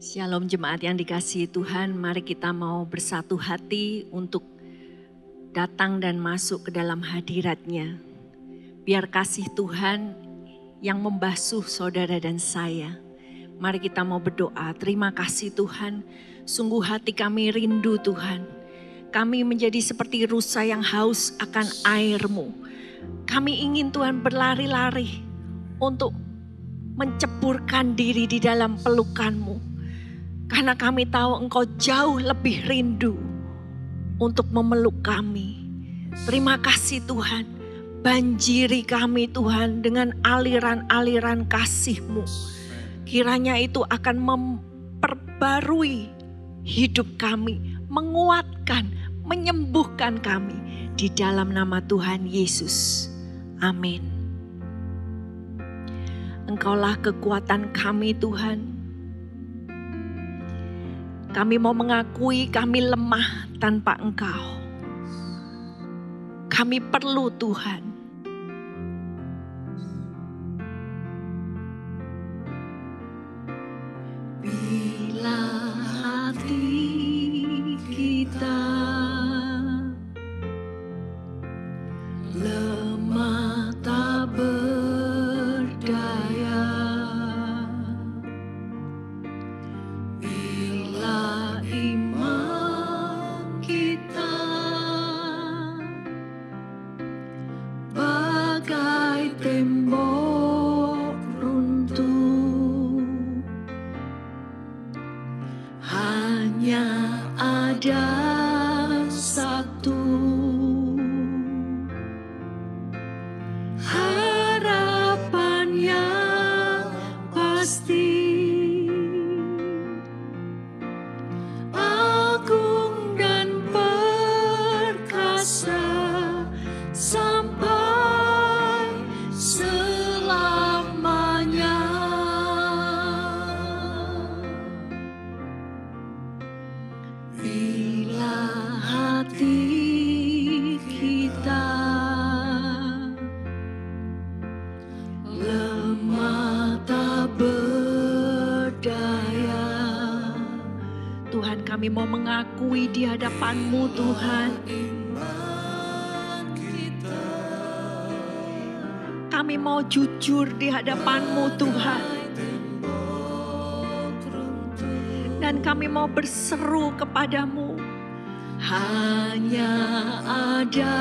Shalom jemaat yang dikasihi Tuhan, mari kita mau bersatu hati untuk datang dan masuk ke dalam hadiratnya. Biar kasih Tuhan yang membasuh saudara dan saya. Mari kita mau berdoa, terima kasih Tuhan, sungguh hati kami rindu Tuhan. Kami menjadi seperti rusa yang haus akan airmu. Kami ingin Tuhan berlari-lari untuk menceburkan diri di dalam pelukanmu karena kami tahu engkau jauh lebih rindu untuk memeluk kami. Terima kasih Tuhan. Banjiri kami Tuhan dengan aliran-aliran kasih-Mu. Kiranya itu akan memperbarui hidup kami, menguatkan, menyembuhkan kami di dalam nama Tuhan Yesus. Amin. Engkaulah kekuatan kami Tuhan kami mau mengakui kami lemah tanpa Engkau. Kami perlu Tuhan. Ada jujur di hadapan-Mu Tuhan. Dan kami mau berseru kepadamu. Hanya ada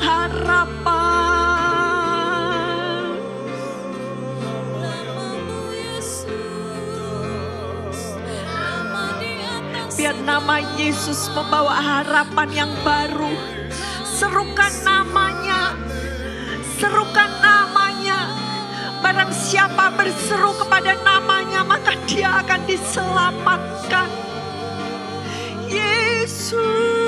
harapan. Biar nama Yesus membawa harapan yang baru. Serukan namanya, serukan namanya. Barang siapa berseru kepada namanya, maka dia akan diselamatkan. Yesus.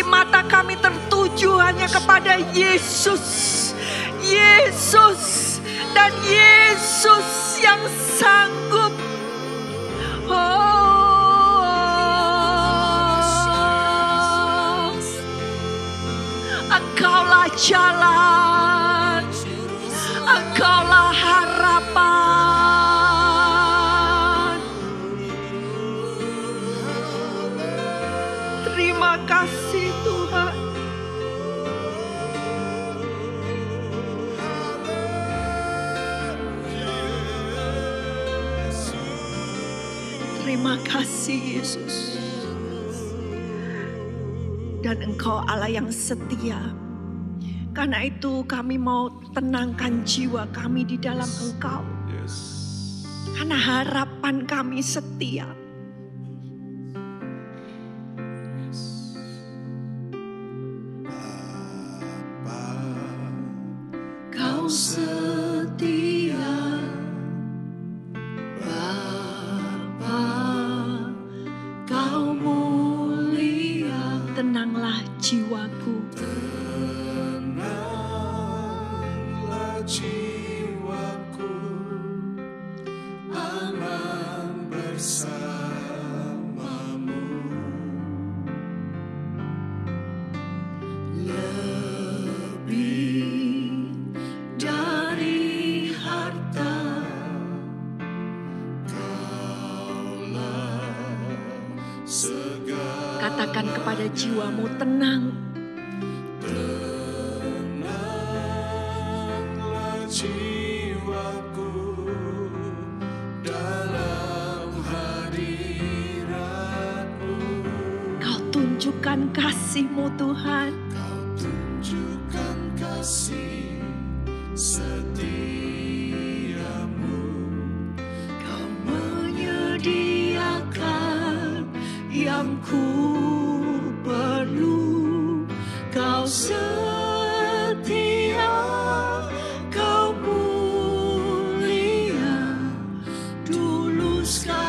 tapi mata kami tertuju hanya kepada Yesus. Yesus dan Yesus yang sanggup. Oh, engkaulah jalan. Terima kasih Yesus. Dan Engkau Allah yang setia. Karena itu kami mau tenangkan jiwa kami di dalam Engkau. Karena harapan kami setia. Dulu,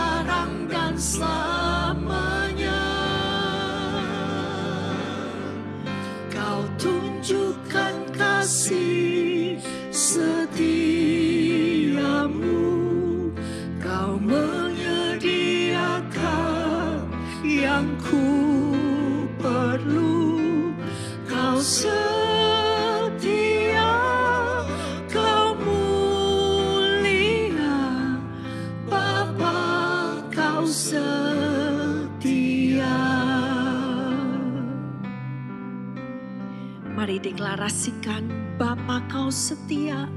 deklarasikan Bapa kau setia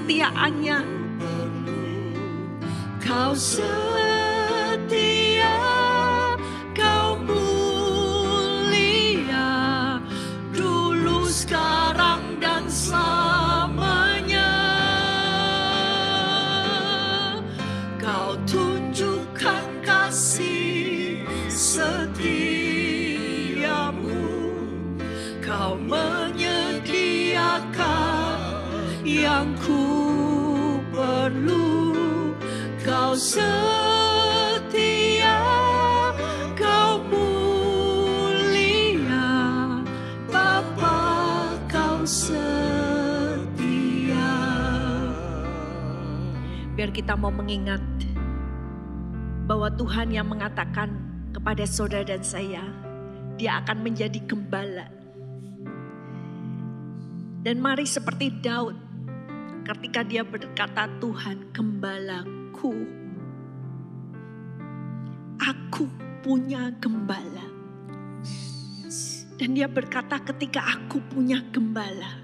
kesetiaannya. Kau setia Biar kita mau mengingat bahwa Tuhan yang mengatakan kepada saudara dan saya, Dia akan menjadi gembala. Dan mari seperti Daud, ketika dia berkata, "Tuhan, gembalaku, aku punya gembala." Dan dia berkata, "Ketika aku punya gembala,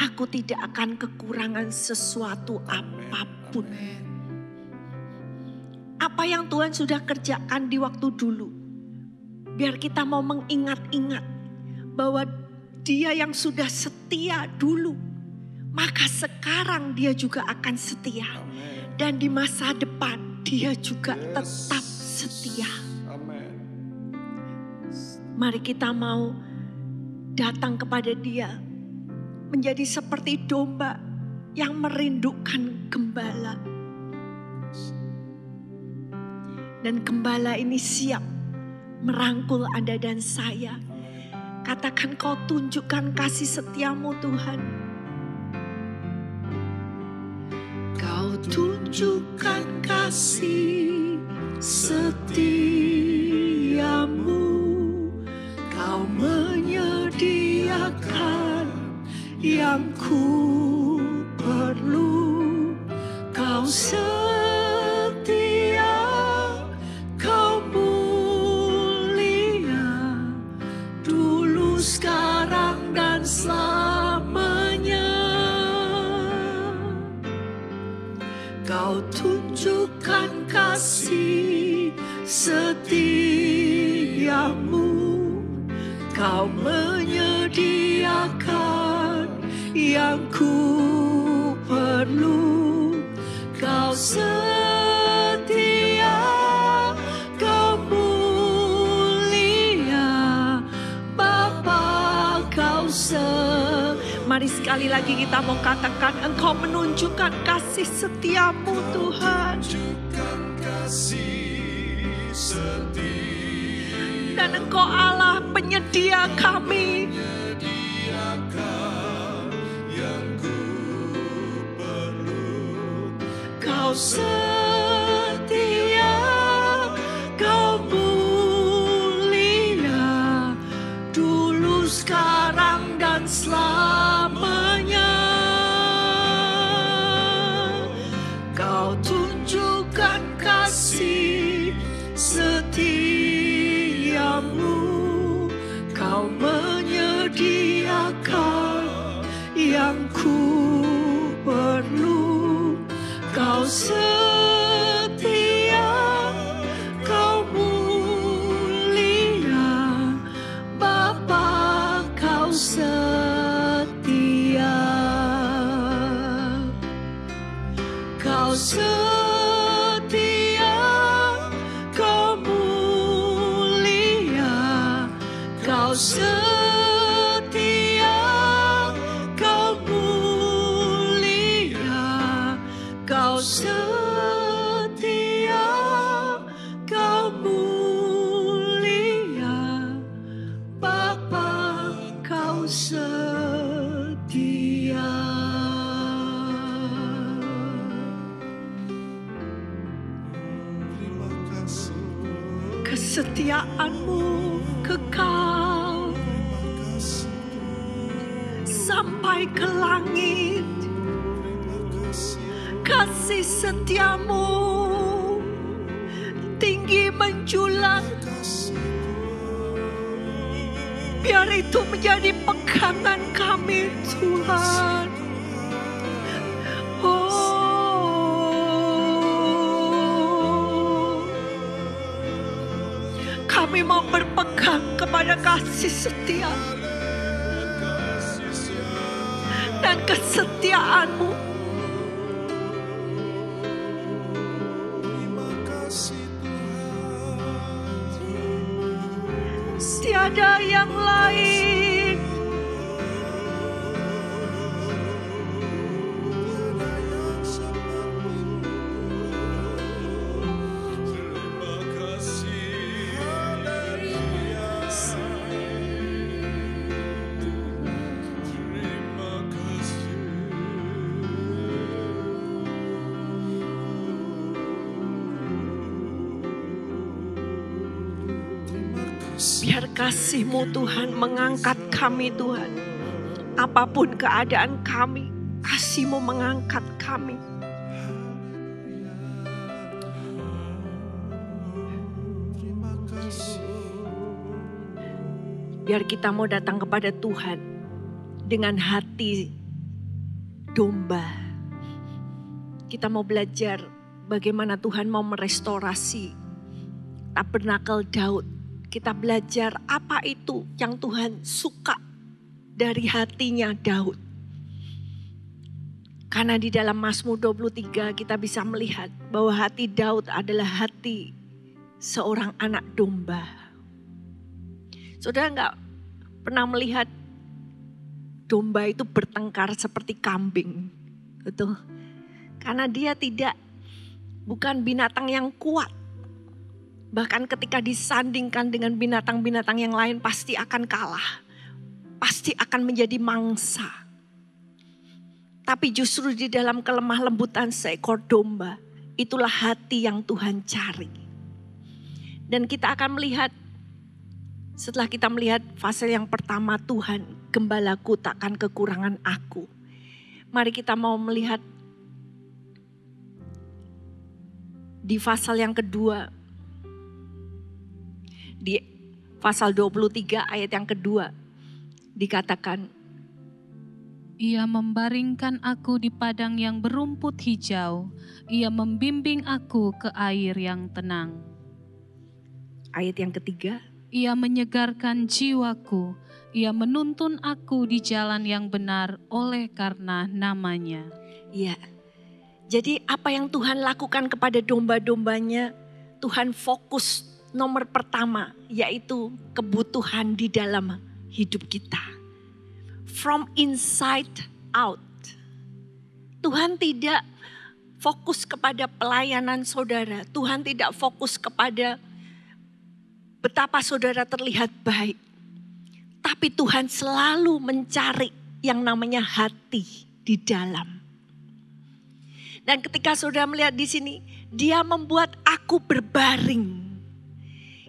aku tidak akan kekurangan sesuatu apa pun." Apa yang Tuhan sudah kerjakan di waktu dulu, biar kita mau mengingat-ingat bahwa Dia yang sudah setia dulu maka sekarang dia juga akan setia. Amen. Dan di masa depan dia juga Yes. tetap setia. Amen. Mari kita mau datang kepada dia. Menjadi seperti domba yang merindukan gembala. Dan gembala ini siap merangkul Anda dan saya. Katakan kau tunjukkan kasih setiamu Tuhan. Kau tunjukkan kasih setiamu. Kau menyediakan yang ku perlu. Kau sekali lagi kita mau katakan Engkau menunjukkan kasih setiamu Tuhan. Tunjukkan kasih setia. Dan Engkau Allah penyedia kami. Menyediakan yang ku perlu. Kau setia, Kau setia, setiamu tinggi menjulang. Biar itu menjadi pegangan kami Tuhan. Oh, kami mau berpegang kepada Kasih setia. dan kesetiaanmu. Yang Biar kasihmu Tuhan mengangkat kami Tuhan. Apa pun keadaan kami, kasihmu mengangkat kami. Biar kita mau datang kepada Tuhan dengan hati domba. Kita mau belajar bagaimana Tuhan mau merestorasi tabernakel Daud. Kita belajar apa itu yang Tuhan suka dari hatinya Daud. Karena di dalam Mazmur 23 kita bisa melihat bahwa hati Daud adalah hati seorang anak domba. Saudara nggak pernah melihat domba itu bertengkar seperti kambing. Betul. Karena dia tidak bukan binatang yang kuat. Bahkan ketika disandingkan dengan binatang-binatang yang lain pasti akan kalah. Pasti akan menjadi mangsa. Tapi justru di dalam kelemah lembutan seekor domba, itulah hati yang Tuhan cari. Dan kita akan melihat setelah kita melihat fase yang pertama Tuhan, gembalaku takkan kekurangan aku. Mari kita mau melihat di pasal yang kedua di pasal 23 ayat yang kedua dikatakan Ia membaringkan aku di padang yang berumput hijau. Ia membimbing aku ke air yang tenang. ayat yang ketiga Ia menyegarkan jiwaku. Ia menuntun aku di jalan yang benar oleh karena namanya. ya jadi apa yang Tuhan lakukan kepada domba-dombanya Tuhan fokus nomor pertama yaitu kebutuhan di dalam hidup kita. From inside out. Tuhan tidak fokus kepada pelayanan saudara. Tuhan tidak fokus kepada betapa saudara terlihat baik. Tapi Tuhan selalu mencari yang namanya hati di dalam. Dan ketika saudara melihat di sini, dia membuat aku berbaring.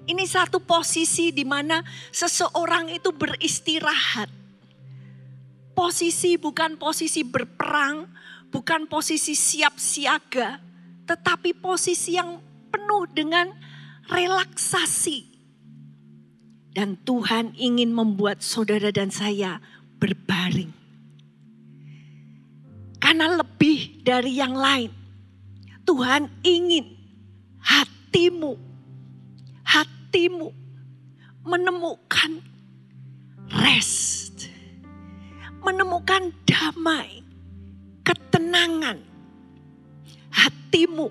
Ini satu posisi di mana seseorang itu beristirahat. Posisi bukan posisi berperang, bukan posisi siap siaga, tetapi posisi yang penuh dengan relaksasi. Dan Tuhan ingin membuat saudara dan saya berbaring. Karena lebih dari yang lain, Tuhan ingin hatimu, hatimu menemukan rest, menemukan damai, ketenangan. Hatimu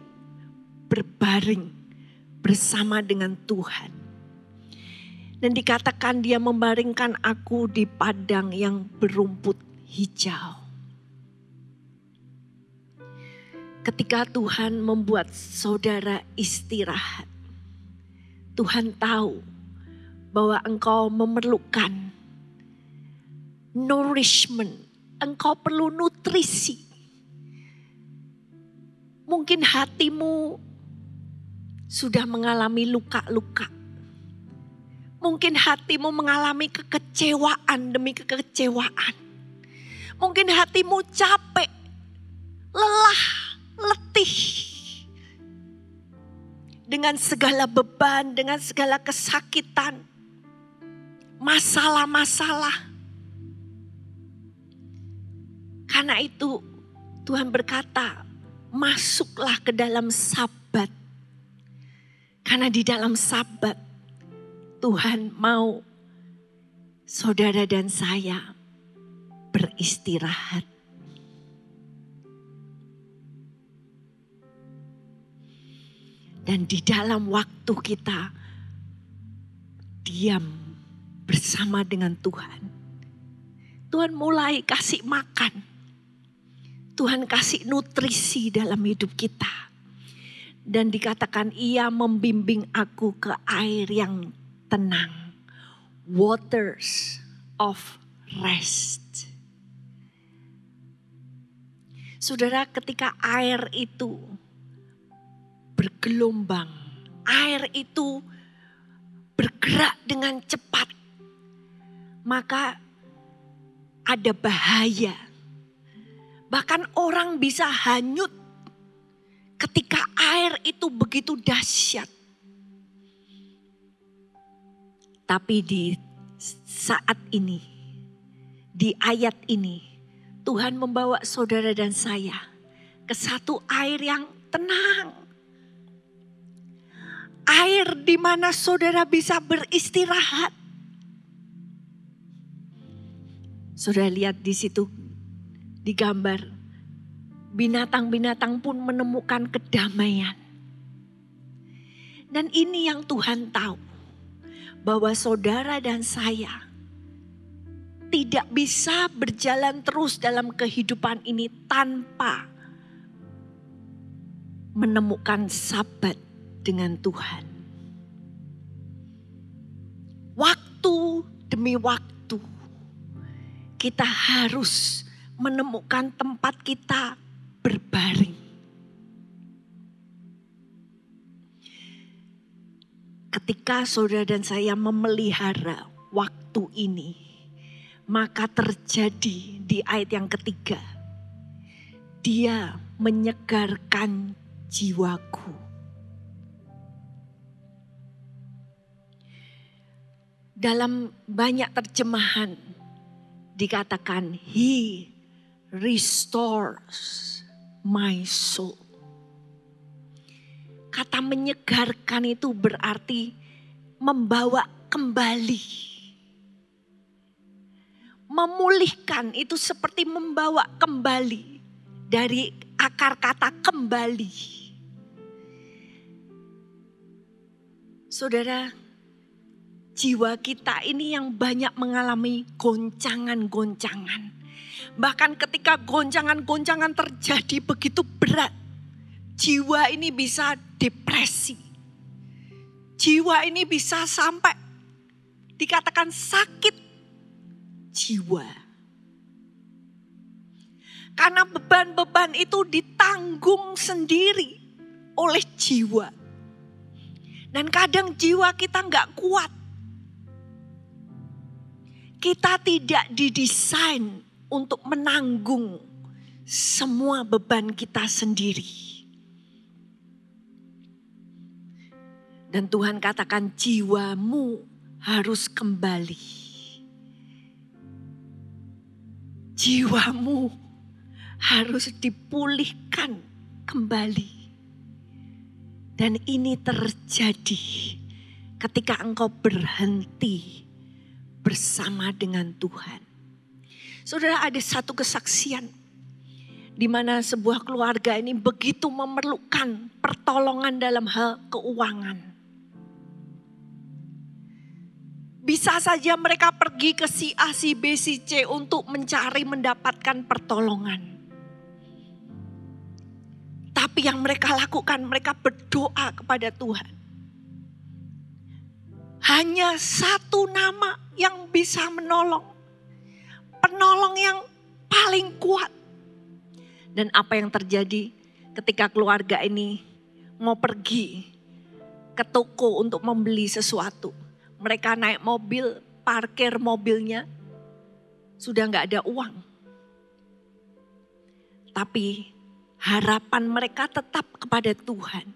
berbaring bersama dengan Tuhan. Dan dikatakan dia membaringkan aku di padang yang berumput hijau. ketika Tuhan membuat saudara istirahat, Tuhan tahu bahwa engkau memerlukan nourishment, engkau perlu nutrisi. Mungkin hatimu sudah mengalami luka-luka. Mungkin hatimu mengalami kekecewaan demi kekecewaan. Mungkin hatimu capek, lelah, letih. Dengan segala beban, dengan segala kesakitan, masalah-masalah. Karena itu Tuhan berkata, masuklah ke dalam sabat. Karena di dalam sabat Tuhan mau saudara dan saya beristirahat. Dan di dalam waktu kita diam bersama dengan Tuhan. Tuhan mulai kasih makan. Tuhan kasih nutrisi dalam hidup kita. Dan dikatakan ia membimbing aku ke air yang tenang. Waters of rest. Saudara ketika air itu bergelombang. Air itu bergerak dengan cepat. Maka ada bahaya. Bahkan orang bisa hanyut ketika air itu begitu dahsyat. Tapi di saat ini, di ayat ini, Tuhan membawa saudara dan saya ke satu air yang tenang. Air di mana saudara bisa beristirahat. Saudara lihat di situ di gambar binatang-binatang pun menemukan kedamaian. Dan ini yang Tuhan tahu, bahwa saudara dan saya tidak bisa berjalan terus dalam kehidupan ini tanpa menemukan sabat dengan Tuhan. Waktu demi waktu, kita harus menemukan tempat kita berbaring. Ketika saudara dan saya memelihara waktu ini, maka terjadi di ayat yang ketiga, dia menyegarkan jiwaku. Dalam banyak terjemahan dikatakan he restores my soul. Kata menyegarkan itu berarti membawa kembali. Memulihkan itu seperti membawa kembali dari akar kata kembali. Saudara, jiwa kita ini yang banyak mengalami goncangan-goncangan. Bahkan ketika goncangan-goncangan terjadi begitu berat, jiwa ini bisa depresi. Jiwa ini bisa sampai dikatakan sakit jiwa. Karena beban-beban itu ditanggung sendiri oleh jiwa. Dan kadang jiwa kita nggak kuat. Kita tidak didesain untuk menanggung semua beban kita sendiri. Dan Tuhan katakan jiwamu harus kembali. Jiwamu harus dipulihkan kembali. Dan ini terjadi ketika engkau berhenti bersama dengan Tuhan. Saudara ada satu kesaksian di mana sebuah keluarga ini begitu memerlukan pertolongan dalam hal keuangan. Bisa saja mereka pergi ke si A, si B, si C untuk mencari mendapatkan pertolongan. Tapi yang mereka lakukan, mereka berdoa kepada Tuhan. Hanya satu nama yang bisa menolong. Penolong yang paling kuat. Dan apa yang terjadi ketika keluarga ini mau pergi ke toko untuk membeli sesuatu mereka naik mobil, parkir mobilnya, sudah nggak ada uang. Tapi harapan mereka tetap kepada Tuhan.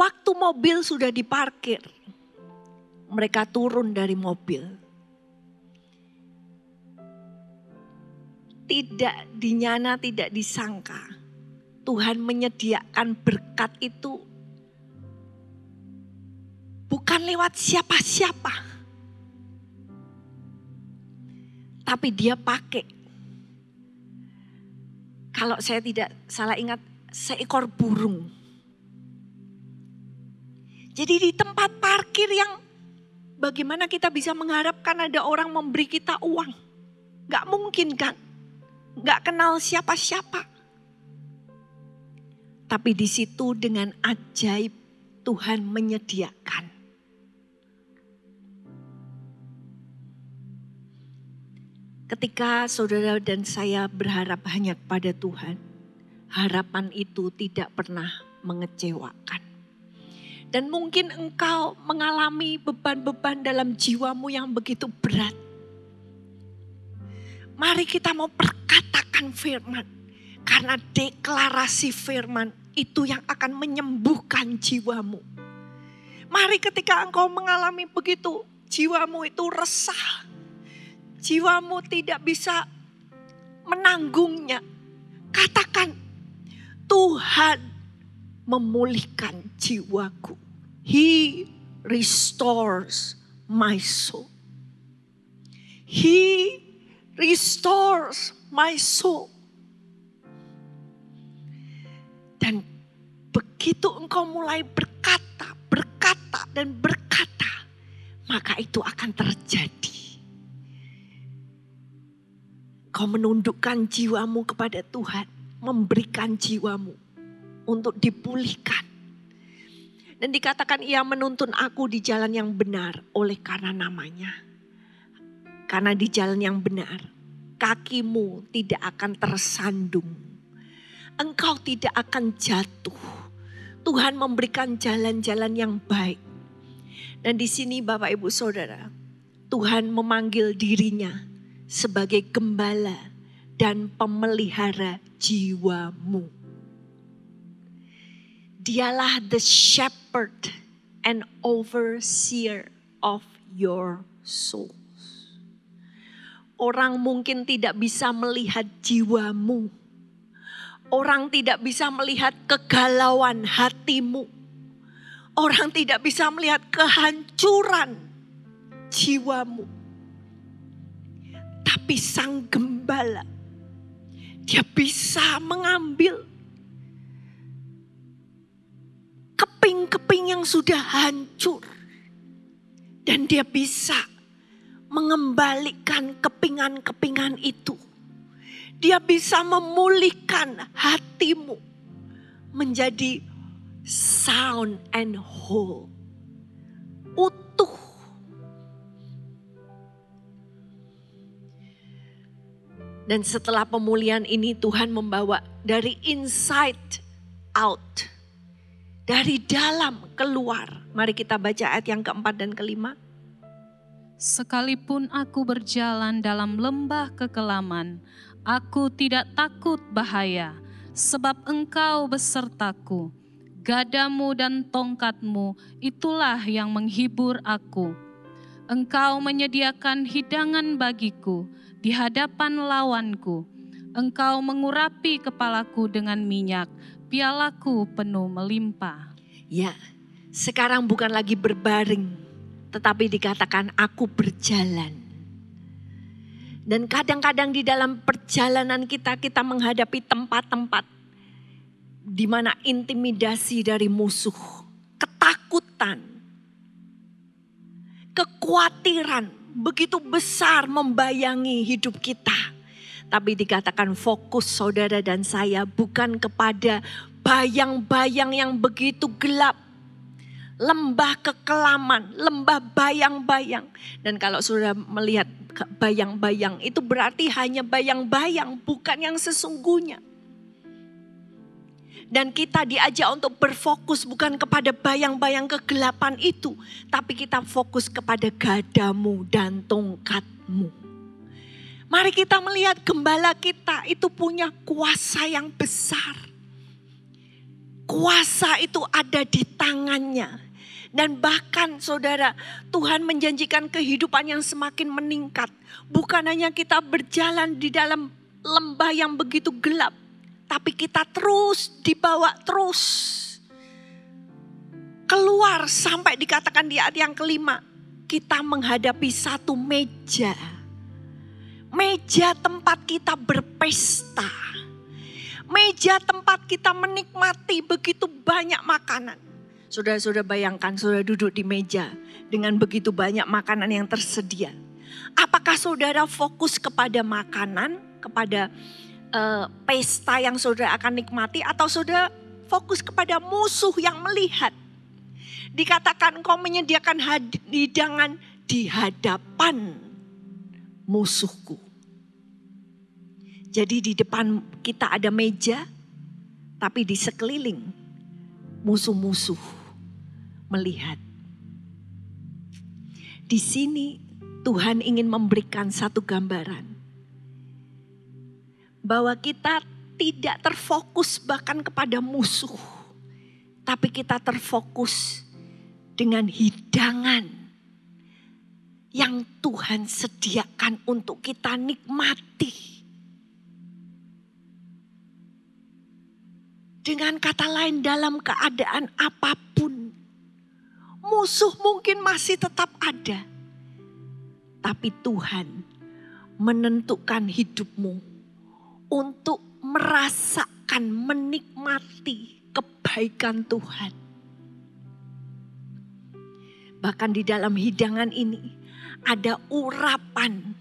Waktu mobil sudah diparkir, mereka turun dari mobil. Tidak dinyana, tidak disangka. Tuhan menyediakan berkat itu bukan lewat siapa-siapa. Tapi dia pakai. Kalau saya tidak salah ingat, seekor burung. Jadi di tempat parkir yang bagaimana kita bisa mengharapkan ada orang memberi kita uang. Gak mungkin kan. Gak kenal siapa-siapa. Tapi di situ dengan ajaib Tuhan menyediakan. Ketika saudara dan saya berharap hanya kepada Tuhan, harapan itu tidak pernah mengecewakan. Dan mungkin engkau mengalami beban-beban dalam jiwamu yang begitu berat. Mari kita mau perkatakan firman. Karena deklarasi firman itu yang akan menyembuhkan jiwamu. Mari ketika engkau mengalami begitu, jiwamu itu resah, jiwamu tidak bisa menanggungnya, katakan Tuhan memulihkan jiwaku. He restores my soul. He restores my soul. Dan begitu engkau mulai berkata, berkata dan berkata, maka itu akan terjadi. Kau menundukkan jiwamu kepada Tuhan, memberikan jiwamu untuk dipulihkan. Dan dikatakan ia menuntun aku di jalan yang benar oleh karena namanya. Karena di jalan yang benar, kakimu tidak akan tersandung. Engkau tidak akan jatuh. Tuhan memberikan jalan-jalan yang baik. Dan di sini Bapak Ibu Saudara, Tuhan memanggil dirinya sebagai gembala dan pemelihara jiwamu. Dialah the shepherd and overseer of your souls. Orang mungkin tidak bisa melihat jiwamu. Orang tidak bisa melihat kegalauan hatimu. Orang tidak bisa melihat kehancuran jiwamu. Tapi sang gembala, dia bisa mengambil keping-keping yang sudah hancur. Dan dia bisa mengembalikan kepingan-kepingan itu. Dia bisa memulihkan hatimu menjadi sound and whole. Utuh. Dan setelah pemulihan ini Tuhan membawa dari inside out. Dari dalam keluar. Mari kita baca ayat yang keempat dan kelima. Sekalipun aku berjalan dalam lembah kekelaman, aku tidak takut bahaya, sebab engkau besertaku. Gadamu dan tongkatmu itulah yang menghibur aku. Engkau menyediakan hidangan bagiku di hadapan lawanku. Engkau mengurapi kepalaku dengan minyak, pialaku penuh melimpah. Ya, sekarang bukan lagi berbaring, tetapi dikatakan aku berjalan. Dan kadang-kadang di dalam perjalanan kita, kita menghadapi tempat-tempat di mana intimidasi dari musuh, ketakutan, kekhawatiran begitu besar membayangi hidup kita. Tapi dikatakan fokus saudara dan saya bukan kepada bayang-bayang yang begitu gelap. Lembah kekelaman, lembah bayang-bayang. Dan kalau sudah melihat bayang-bayang itu berarti hanya bayang-bayang bukan yang sesungguhnya. Dan kita diajak untuk berfokus bukan kepada bayang-bayang kegelapan itu. Tapi kita fokus kepada gadamu dan tongkatmu. Mari kita melihat gembala kita itu punya kuasa yang besar. Kuasa itu ada di tangannya. Dan bahkan saudara, Tuhan menjanjikan kehidupan yang semakin meningkat. Bukan hanya kita berjalan di dalam lembah yang begitu gelap. Tapi kita terus dibawa terus. Keluar sampai dikatakan di ayat yang kelima. Kita menghadapi satu meja. Meja tempat kita berpesta. Meja tempat kita menikmati begitu banyak makanan. Saudara-saudara bayangkan saudara duduk di meja dengan begitu banyak makanan yang tersedia. Apakah saudara fokus kepada makanan, kepada uh, pesta yang saudara akan nikmati atau saudara fokus kepada musuh yang melihat? Dikatakan engkau menyediakan hidangan di hadapan musuhku. Jadi di depan kita ada meja, tapi di sekeliling musuh-musuh melihat. Di sini Tuhan ingin memberikan satu gambaran bahwa kita tidak terfokus bahkan kepada musuh, tapi kita terfokus dengan hidangan yang Tuhan sediakan untuk kita nikmati. Dengan kata lain, dalam keadaan apa pun, musuh mungkin masih tetap ada, tapi Tuhan menentukan hidupmu untuk merasakan, menikmati kebaikan Tuhan. Bahkan di dalam hidangan ini ada urapan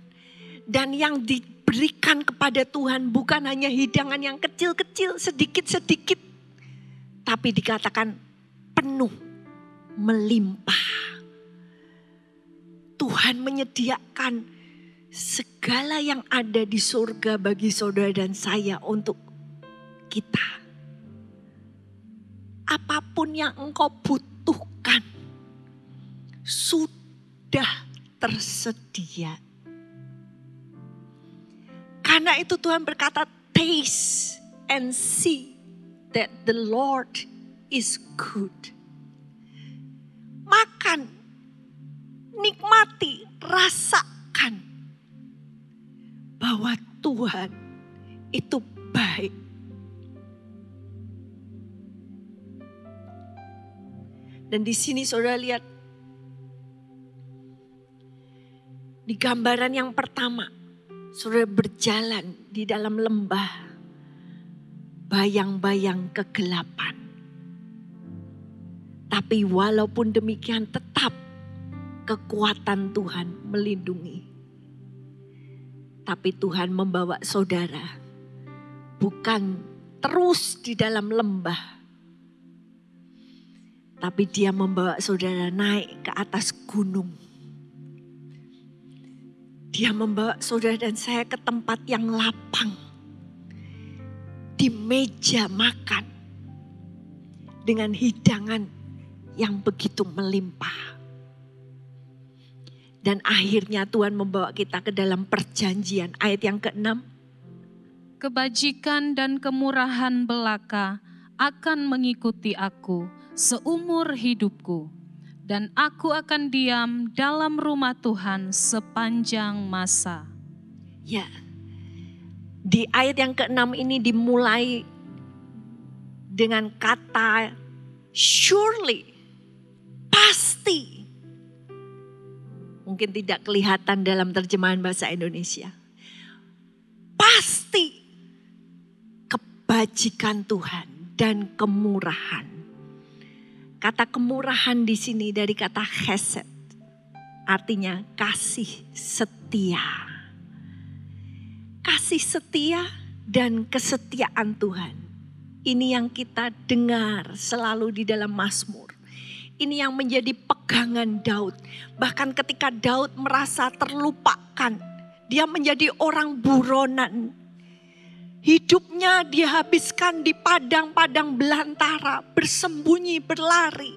dan yang diberikan kepada Tuhan bukan hanya hidangan yang kecil-kecil, sedikit-sedikit, tapi dikatakan penuh, melimpah. Tuhan menyediakan segala yang ada di surga bagi saudara dan saya untuk kita. Apa pun yang engkau butuhkan sudah tersedia. Karena itu Tuhan berkata, taste and see that the Lord is good. Makan, nikmati, rasakan bahwa Tuhan itu baik. Dan di sini saudara lihat di gambaran yang pertama, saudara berjalan di dalam lembah bayang-bayang kegelapan. Tapi walaupun demikian tetap kekuatan Tuhan melindungi. Tapi Tuhan membawa saudara bukan terus di dalam lembah. Tapi dia membawa saudara naik ke atas gunung. Dia membawa saudara dan saya ke tempat yang lapang. Di meja makan. Dengan hidangan yang begitu melimpah. Dan akhirnya Tuhan membawa kita ke dalam perjanjian. Ayat yang keenam. Kebajikan dan kemurahan belaka akan mengikuti aku seumur hidupku, dan aku akan diam dalam rumah Tuhan sepanjang masa. Ya, di ayat yang keenam ini dimulai dengan kata surely, pasti. Mungkin tidak kelihatan dalam terjemahan bahasa Indonesia. Pasti kebajikan Tuhan dan kemurahan. Kata kemurahan di sini dari kata chesed. Artinya kasih setia. Kasih setia dan kesetiaan Tuhan. Ini yang kita dengar selalu di dalam Mazmur. Ini yang menjadi pegangan Daud. Bahkan ketika Daud merasa terlupakan, dia menjadi orang buronan. Hidupnya dihabiskan di padang-padang belantara, bersembunyi, berlari.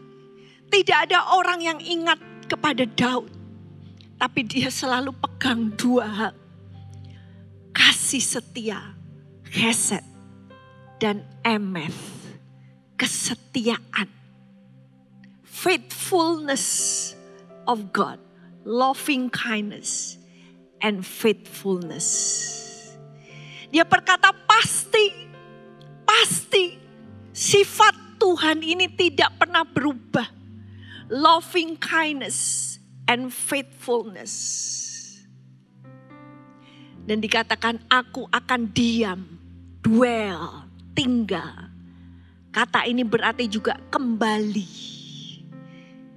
Tidak ada orang yang ingat kepada Daud. Tapi dia selalu pegang dua hal. Kasih setia, Hesed, dan emeth, kesetiaan. Faithfulness of God, loving kindness, and faithfulness. Dia berkata pasti, pasti sifat Tuhan ini tidak pernah berubah. Loving kindness and faithfulness. Dan dikatakan aku akan diam, dwell, tinggal. Kata ini berarti juga kembali.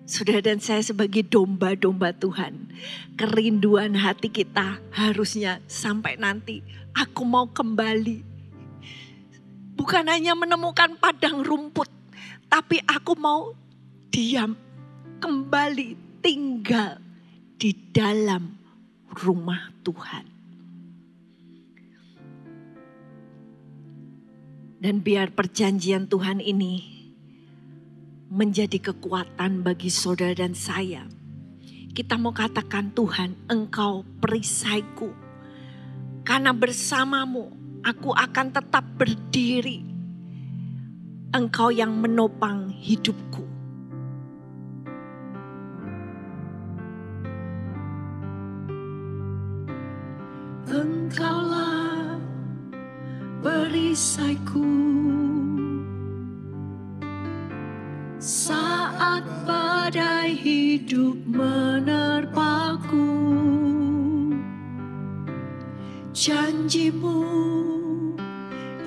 Saudara dan saya sebagai domba-domba Tuhan. Kerinduan hati kita harusnya sampai nanti aku mau kembali. Bukan hanya menemukan padang rumput. Tapi aku mau diam. Kembali tinggal di dalam rumah Tuhan. Dan biar perjanjian Tuhan ini menjadi kekuatan bagi saudara dan saya. Kita mau katakan Tuhan, Engkau perisaiku. Karena bersamamu aku akan tetap berdiri. Engkau yang menopang hidupku. Engkaulah perisaiku. Saat badai hidup menerpaku janjimu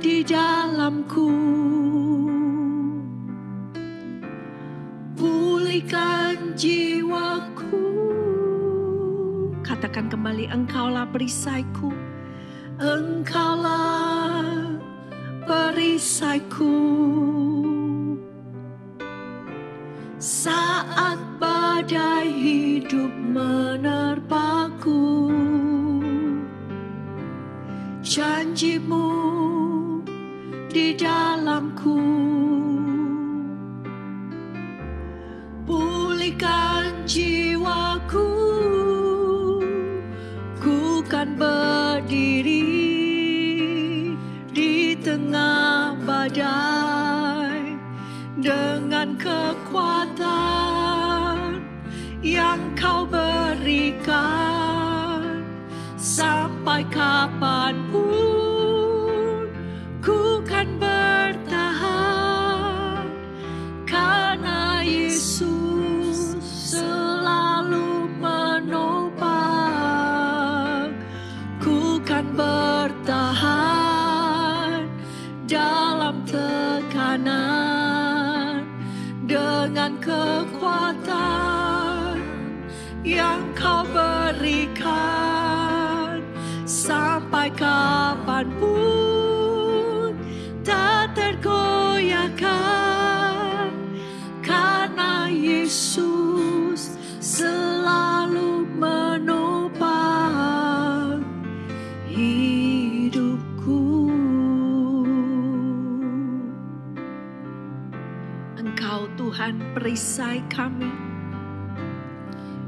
di dalamku. Pulihkan jiwaku. Katakan kembali, engkaulah perisaiku. Engkaulah perisaiku. Saat badai hidup janjimu di dalamku. Pulihkan jiwaku Ku kan berdiri di tengah badai. Dengan kekuatan yang kau berikan Sampai kapan pun sampai kapan pun tak tergoyahkan karena Yesus selalu menopang hidupku. Engkau Tuhan perisai kami.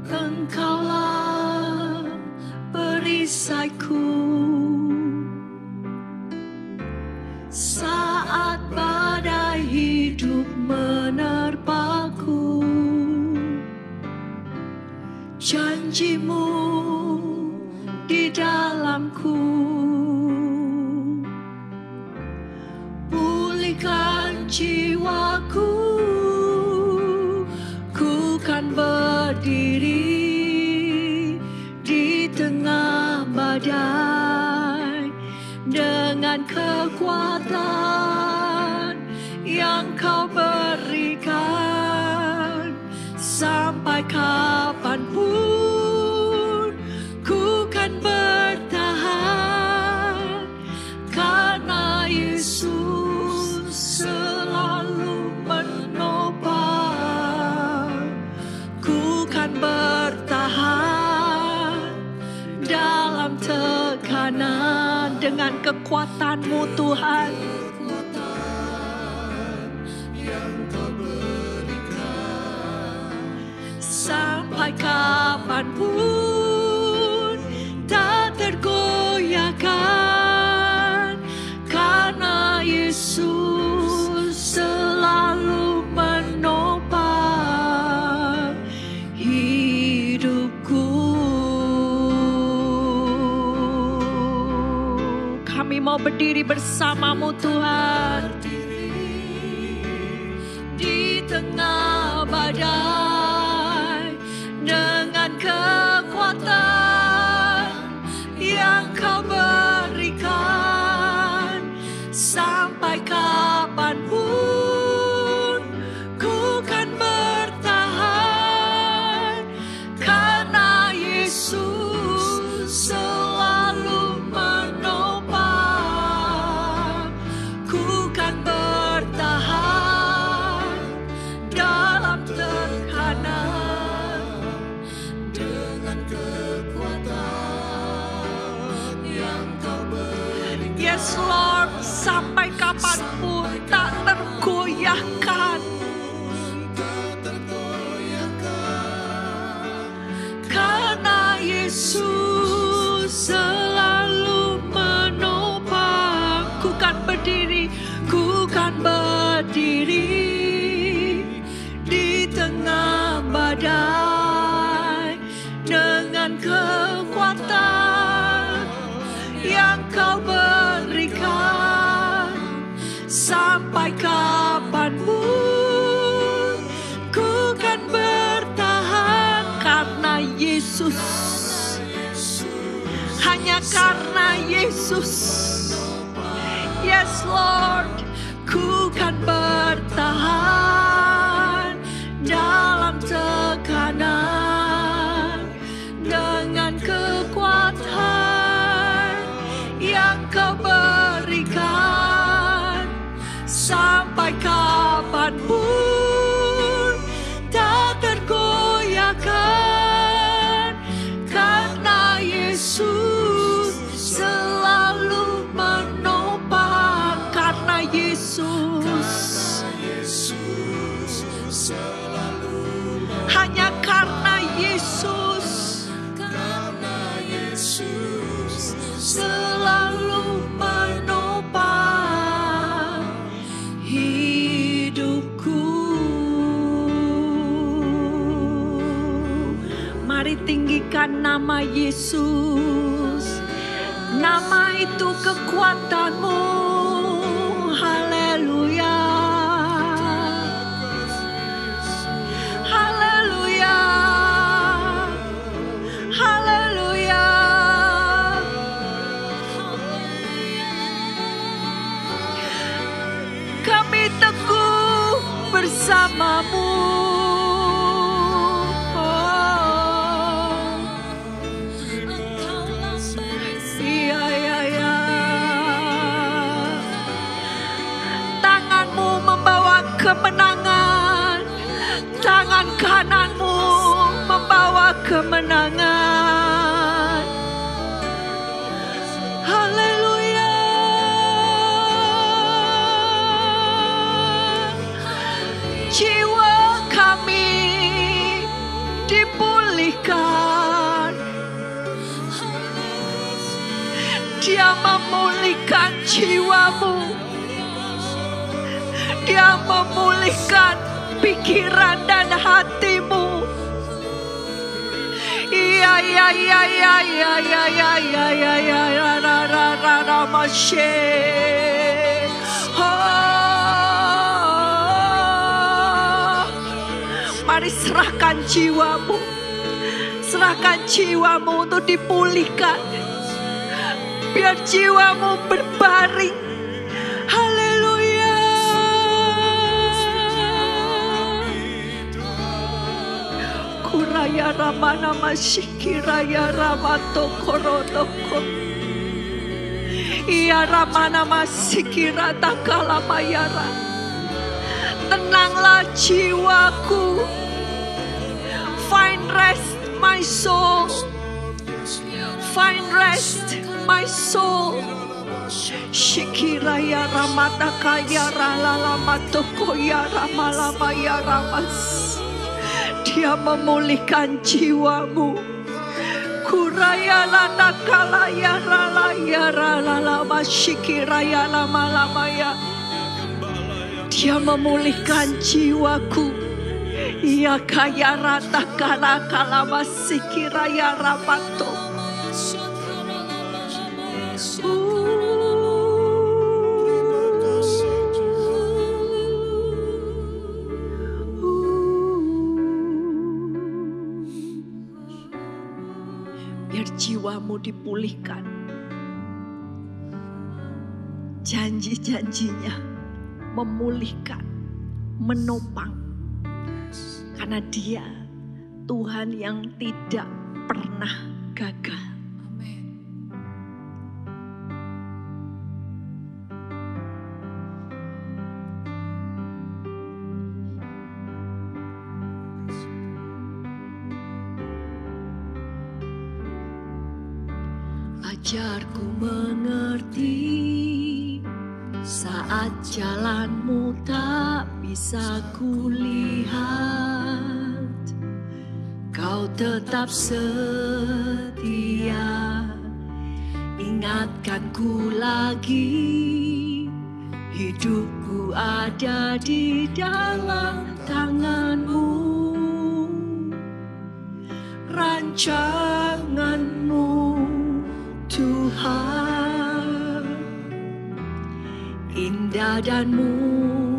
Engkaulah perisaiku. Jesus. Yes, Lord. Nama Yesus. Nama itu kekuatanmu. Kemenangan. Tangan kananmu membawa kemenangan. Haleluya. Jiwa kami dipulihkan. Dia memulihkan jiwamu. Dia memulihkan pikiran dan hatimu. Iya, iya, iya, iya, iya, iya, iya, iya, iya, iya, ra, ra, ra, ra, ra, masye. Oh. Mari serahkan jiwamu. Serahkan jiwamu untuk dipulihkan. Biar jiwamu berbaring. Kuraya ramana masikiraya ramato korodoko. Iya ramana masikira takala mayara. Tenanglah jiwaku. Find rest my soul. Find rest my soul. Shikiraya ramata kaya ralala matoko ya ramalama ya ramas dia memulihkan jiwamu. Kuraya lana kalaya ralaya ralala masyiki raya lama ya. Dia memulihkan jiwaku. Ia kaya rata kala kala masyiki raya. Jiwamu dipulihkan. Janji-janjinya memulihkan, menopang. Karena dia Tuhan yang tidak pernah gagal. Ajarku mengerti saat jalanmu tak bisa kulihat. Kau tetap setia, ingatkanku lagi. Hidupku ada di dalam tanganmu rancanganmu Tuhan. Indah dan mulia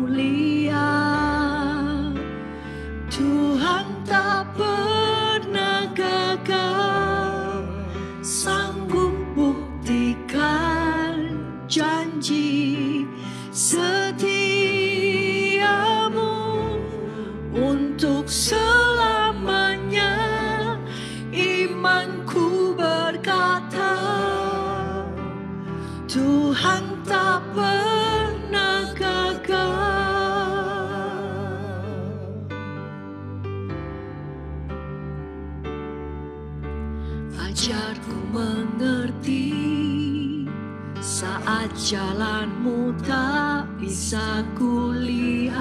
jalanmu tak bisa kulihat.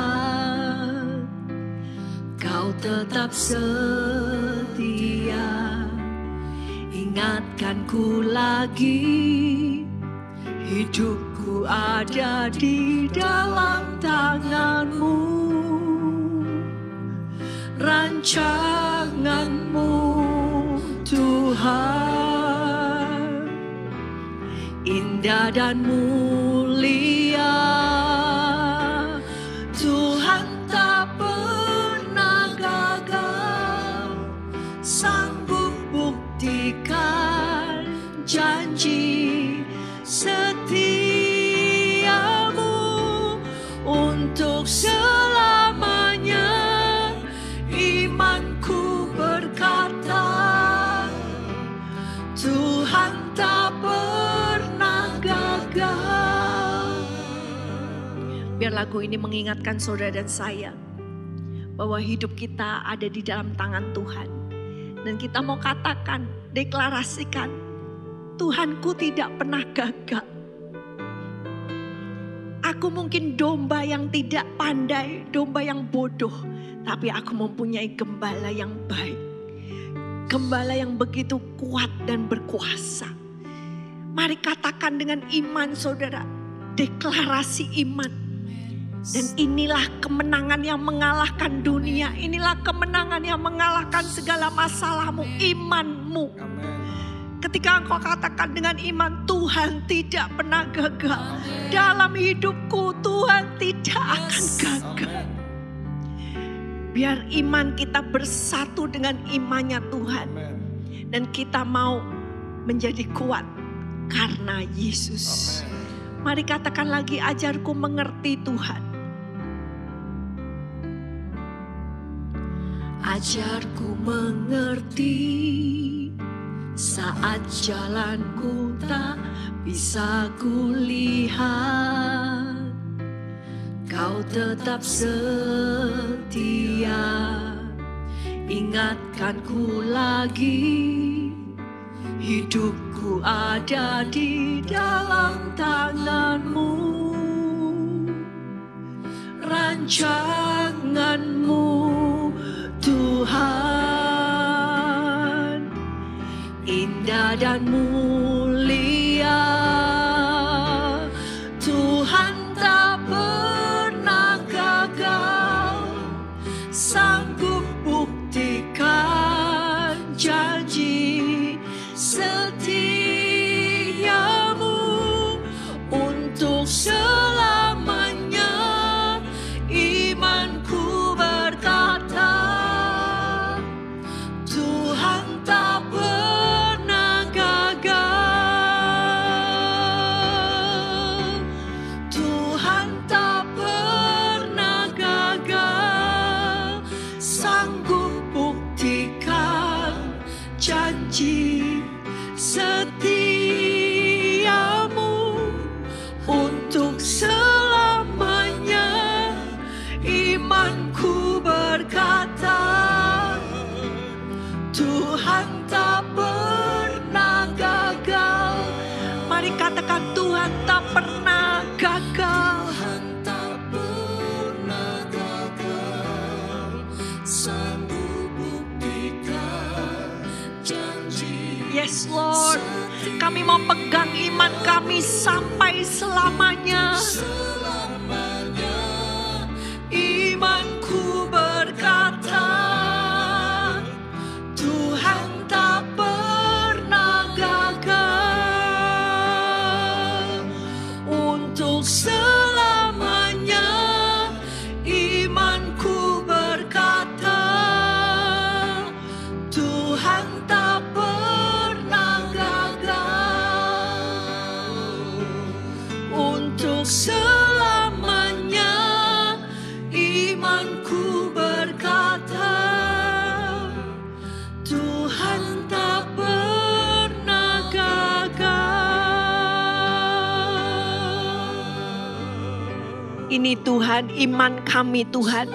Kau tetap setia. Ingatkanku lagi Hidupku ada di dalam tanganmu. Rancanganmu Tuhan indah dan mulia biar lagu ini mengingatkan saudara dan saya bahwa hidup kita ada di dalam tangan Tuhan dan kita mau katakan deklarasikan Tuhanku tidak pernah gagal Aku mungkin domba yang tidak pandai, domba yang bodoh, tapi aku mempunyai gembala yang baik. Gembala yang begitu kuat dan berkuasa. Mari katakan dengan iman saudara, deklarasi iman. Dan inilah kemenangan yang mengalahkan dunia, inilah kemenangan yang mengalahkan segala masalahmu, imanmu. Ketika engkau katakan dengan iman, Tuhan tidak pernah gagal. Dalam hidupku, Tuhan tidak akan gagal. Biar iman kita bersatu dengan imannya Tuhan. Dan kita mau menjadi kuat karena Yesus. Mari katakan lagi, ajarku mengerti Tuhan. Ajarku mengerti saat jalanku tak bisa kulihat Kau tetap setia. Ingatkanku lagi Hidupku ada di dalam tanganmu. Rancanganmu indah pegang iman kami sampai selamanya. Ini Tuhan, iman kami Tuhan.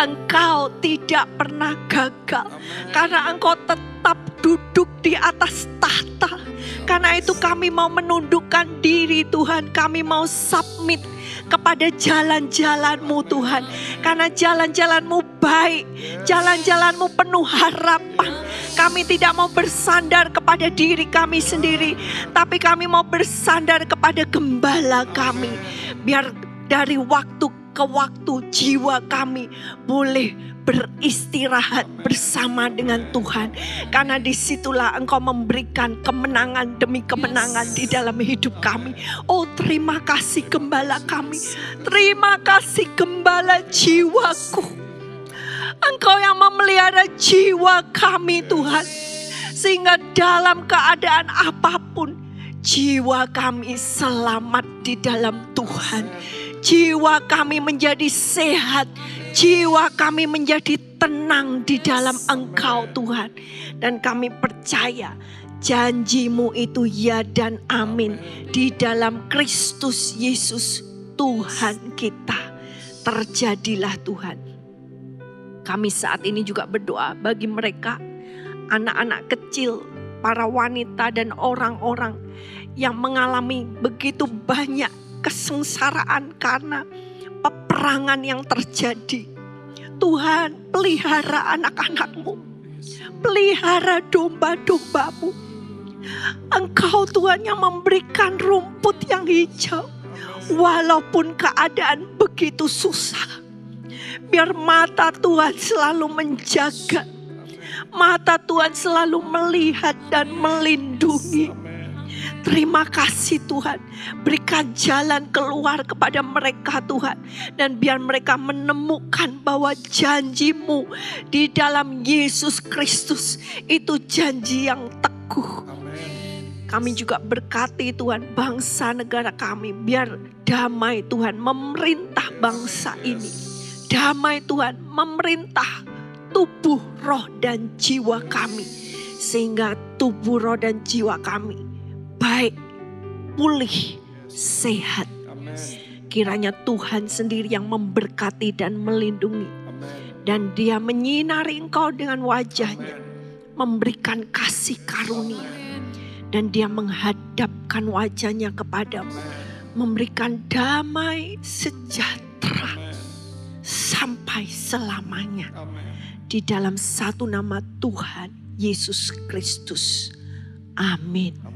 Engkau tidak pernah gagal karena Engkau tetap duduk di atas tahta. Karena itu kami mau menundukkan diri Tuhan, kami mau submit kepada jalan-jalanmu Tuhan. Karena jalan-jalanmu baik, jalan-jalanmu penuh harapan. Kami tidak mau bersandar kepada diri kami sendiri, tapi kami mau bersandar kepada gembala kami. Biar dari waktu ke waktu jiwa kami boleh beristirahat bersama dengan Tuhan. Karena di situlah engkau memberikan kemenangan demi kemenangan di dalam hidup kami. Oh terima kasih gembala kami. Terima kasih gembala jiwaku. Engkau yang memelihara jiwa kami Tuhan. Sehingga dalam keadaan apa pun jiwa kami selamat di dalam Tuhan. Jiwa kami menjadi sehat, jiwa kami menjadi tenang di dalam Engkau Tuhan. Dan kami percaya janjimu itu ya dan amin di dalam Kristus Yesus Tuhan kita. Terjadilah Tuhan. Kami saat ini juga berdoa bagi mereka anak-anak kecil, para wanita dan orang-orang yang mengalami begitu banyak kesengsaraan karena peperangan yang terjadi. Tuhan, pelihara anak-anakmu. Pelihara domba-dombamu. Engkau Tuhan yang memberikan rumput yang hijau. Walaupun keadaan begitu susah. Biar mata Tuhan selalu menjaga. Mata Tuhan selalu melihat dan melindungi. Terima kasih Tuhan. Berikan jalan keluar kepada mereka Tuhan. Dan biar mereka menemukan bahwa janjimu di dalam Yesus Kristus itu janji yang teguh. Kami juga berkati Tuhan bangsa negara kami. Biar damai Tuhan memerintah bangsa ini. Damai Tuhan memerintah tubuh, roh, dan jiwa kami. Sehingga tubuh, roh, dan jiwa kami baik, pulih, sehat. Kiranya Tuhan sendiri yang memberkati dan melindungi. Dan dia menyinari engkau dengan wajahnya. Memberikan kasih karunia. Dan dia menghadapkan wajahnya kepadamu. Memberikan damai sejahtera. Sampai selamanya. Di dalam satu nama Tuhan Yesus Kristus. Amin.